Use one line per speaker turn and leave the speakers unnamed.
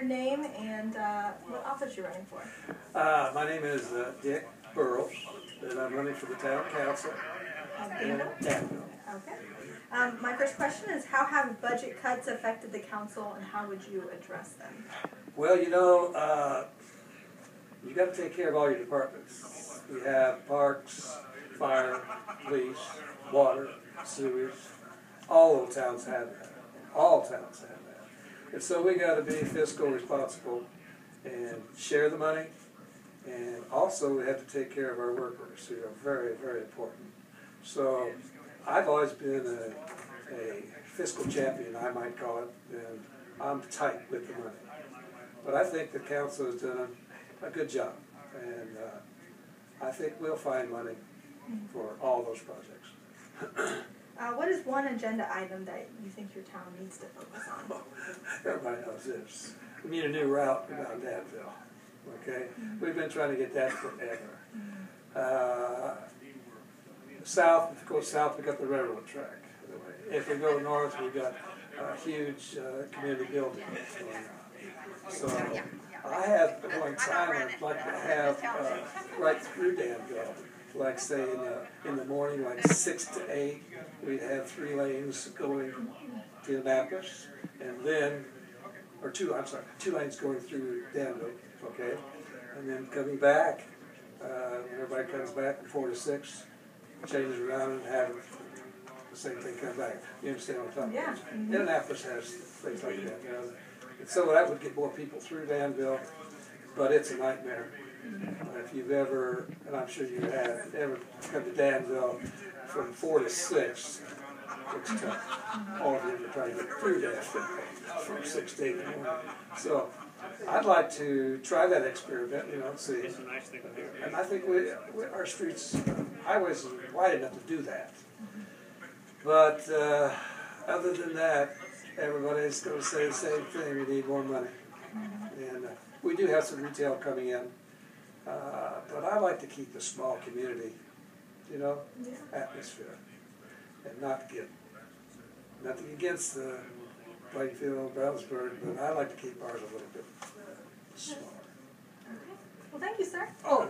your name and uh, what office you're running for.
Uh, my name is uh, Dick Burrows, and I'm running for the town council
of Danville?
Danville.
Okay. Um, my first question is how have budget cuts affected the council and how would you address them?
Well, you know, uh, you got to take care of all your departments. We have parks, fire, police, water, sewage. All the towns have that. All towns have that. And so we got to be fiscal responsible and share the money. And also we have to take care of our workers who are very, very important. So I've always been a, a fiscal champion, I might call it, and I'm tight with the money. But I think the council has done a, good job, and uh, I think we'll find money for all those projects.
Uh, what is one agenda item that you think your town needs to focus on?
This. We need a new route around Danville, okay? We've been trying to get that forever. Uh, South, if you go south, we got the railroad track. If we go north, we got a huge uh, community building. So I had at one time, I'd like to have uh, right through Danville, like say in the, in the morning, like six to eight, we'd have three lanes going to Annapolis, and then, or two, I'm sorry, two lanes going through Danville, okay? And then coming back, uh, when everybody comes back from four to six, changes around and have the same thing come back. You understand what I'm talking about?
Yeah. Mhm.
Indianapolis has things like that, you know. And so that would get more people through Danville, but it's a nightmare. Uh, If you've ever, and I'm sure you have, ever come to Danville from four to six, it's tough. All of you are trying to get through Danville from six to eight in the morning. So I'd like to try that experiment, you know, see.
It's a nice thing to do.
And I think we, we, our streets, highways are wide enough to do that. But uh, other than that, everybody's going to say the same thing. We need more money, and uh, we do have some retail coming in. Uh, but I like to keep the small community, you know, atmosphere, and not get nothing against the Plainfield, Brownsburg, but I like to keep ours a little bit smaller.
Well, thank you, sir.
Oh.